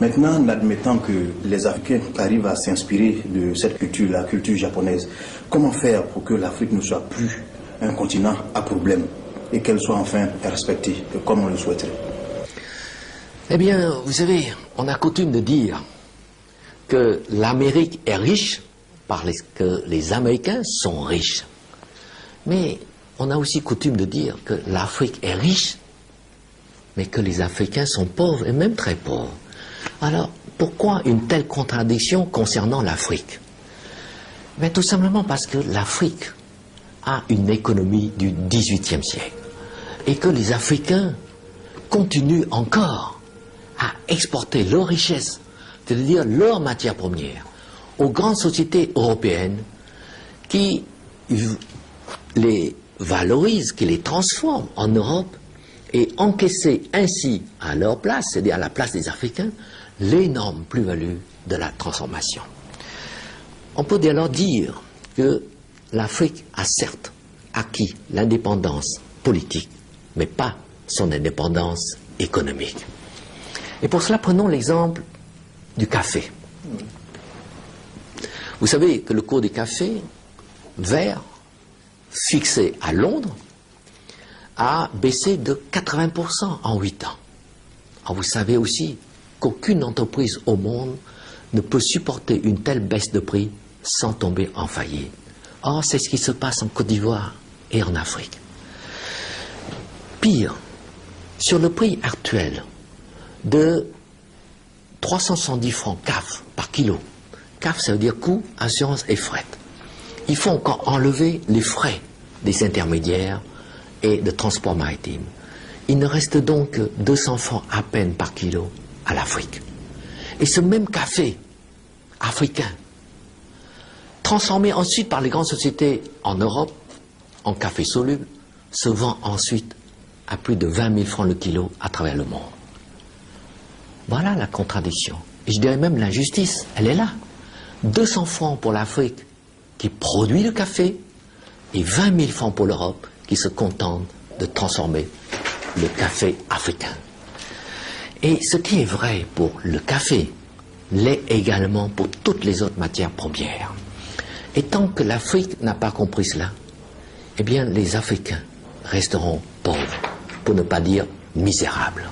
Maintenant, admettant que les Africains arrivent à s'inspirer de cette culture, la culture japonaise, comment faire pour que l'Afrique ne soit plus un continent à problème et qu'elle soit enfin respectée comme on le souhaiterait? Eh bien, vous savez, on a coutume de dire que l'Amérique est riche parce que les Américains sont riches. Mais on a aussi coutume de dire que l'Afrique est riche, mais que les Africains sont pauvres et même très pauvres. Alors, pourquoi une telle contradiction concernant l'Afrique? Mais tout simplement parce que l'Afrique a une économie du XVIIIe siècle et que les Africains continuent encore à exporter leurs richesses, c'est-à-dire leurs matières premières, aux grandes sociétés européennes qui les valorisent, qui les transforment en Europe et encaisser ainsi à leur place, c'est-à-dire à la place des Africains, l'énorme plus-value de la transformation. On peut alors dire que l'Afrique a certes acquis l'indépendance politique, mais pas son indépendance économique. Et pour cela, prenons l'exemple du café. Vous savez que le cours du café vert, fixé à Londres, a baissé de 80% en 8 ans. Alors vous savez aussi qu'aucune entreprise au monde ne peut supporter une telle baisse de prix sans tomber en faillite. Or, c'est ce qui se passe en Côte d'Ivoire et en Afrique. Pire, sur le prix actuel de 370 francs CAF par kilo, CAF ça veut dire coût, assurance et fret, il faut encore enlever les frais des intermédiaires et de transport maritime. Il ne reste donc que 200 francs à peine par kilo à l'Afrique. Et ce même café africain, transformé ensuite par les grandes sociétés en Europe en café soluble, se vend ensuite à plus de 20 000 francs le kilo à travers le monde. Voilà la contradiction. Et je dirais même l'injustice, elle est là. 200 francs pour l'Afrique qui produit le café et 20 000 francs pour l'Europe qui se contente de transformer le café africain. Et ce qui est vrai pour le café l'est également pour toutes les autres matières premières. Et tant que l'Afrique n'a pas compris cela, eh bien les Africains resteront pauvres, pour ne pas dire misérables.